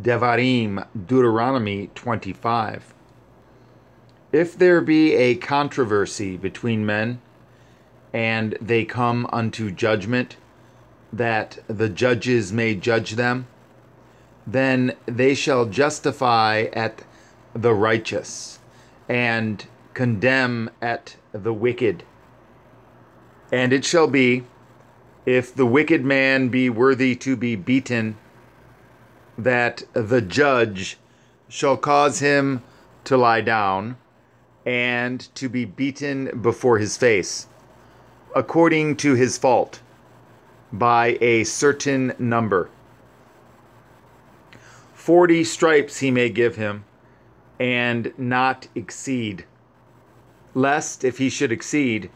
Devarim, Deuteronomy 25. If there be a controversy between men, and they come unto judgment, that the judges may judge them, then they shall justify at the righteous, and condemn at the wicked. And it shall be, if the wicked man be worthy to be beaten, that the judge shall cause him to lie down and to be beaten before his face, according to his fault, by a certain number. Forty stripes he may give him, and not exceed, lest if he should exceed,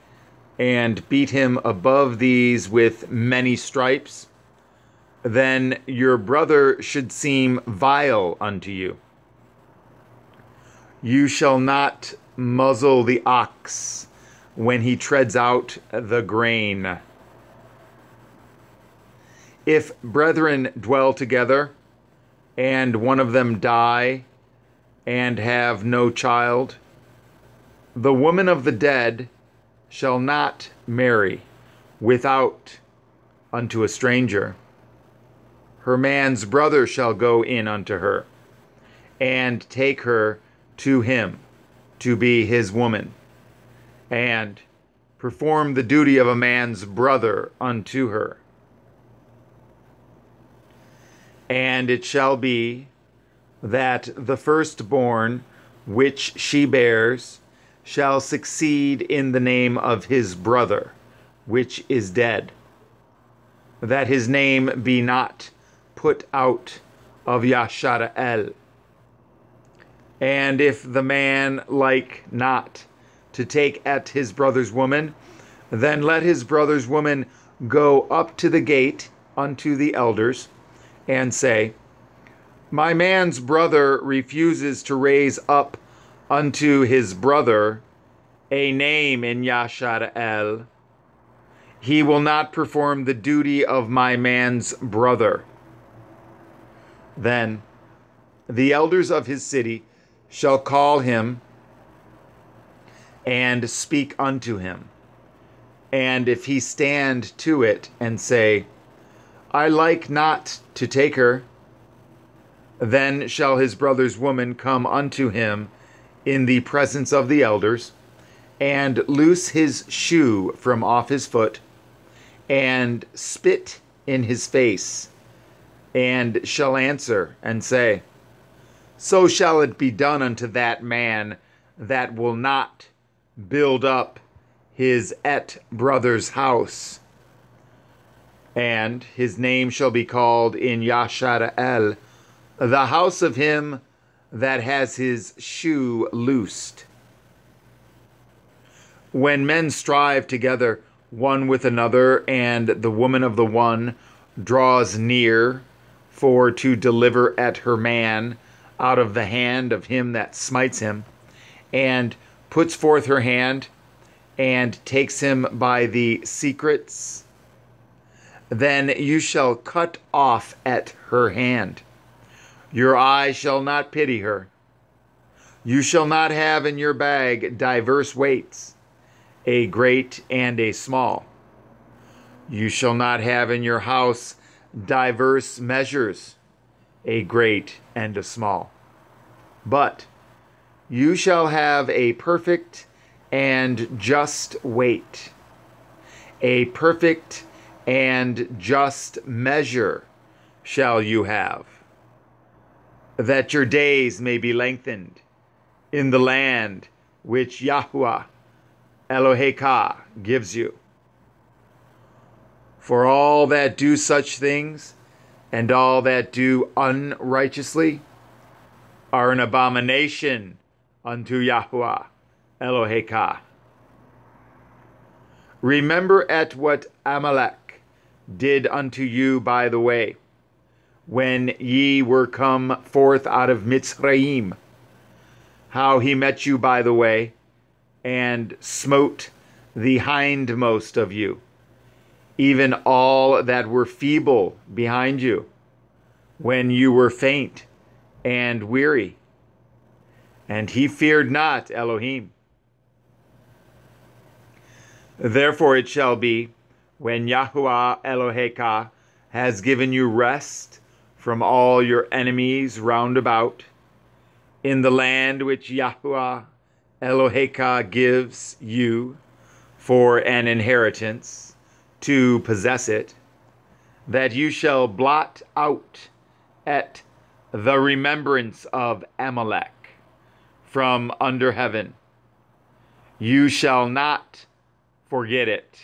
and beat him above these with many stripes, then your brother should seem vile unto you. You shall not muzzle the ox when he treads out the grain. If brethren dwell together, and one of them die, and have no child, the woman of the dead shall not marry without unto a stranger. Her man's brother shall go in unto her, and take her to him to be his woman, and perform the duty of a man's brother unto her. And it shall be that the firstborn which she bears shall succeed in the name of his brother, which is dead, that his name be not put out of Yashara'el. And if the man like not to take at his brother's woman, then let his brother's woman go up to the gate unto the elders and say, My man's brother refuses to raise up unto his brother a name in Yashara'el. He will not perform the duty of my man's brother. Then the elders of his city shall call him and speak unto him. And if he stand to it and say, I like not to take her, then shall his brother's woman come unto him in the presence of the elders, and loose his shoe from off his foot, and spit in his face, and shall answer and say, So shall it be done unto that man that will not build up his et brother's house. And his name shall be called in Yashara'el, the house of him that has his shoe loosed. When men strive together one with another, and the woman of the one draws near for to deliver at her man out of the hand of him that smites him, and puts forth her hand and takes him by the secrets, then you shall cut off at her hand your eye shall not pity her. You shall not have in your bag diverse weights, a great and a small. You shall not have in your house diverse measures, a great and a small. But you shall have a perfect and just weight, a perfect and just measure shall you have that your days may be lengthened in the land which Yahweh Eloheka gives you. For all that do such things and all that do unrighteously are an abomination unto Yahweh Eloheka. Remember at what Amalek did unto you by the way when ye were come forth out of Mitzrayim, how he met you by the way, and smote the hindmost of you, even all that were feeble behind you, when you were faint and weary. And he feared not Elohim. Therefore it shall be, when Yahuwah Eloheka has given you rest from all your enemies round about, in the land which Yahuwah Eloheka gives you for an inheritance to possess it, that you shall blot out at the remembrance of Amalek from under heaven. You shall not forget it.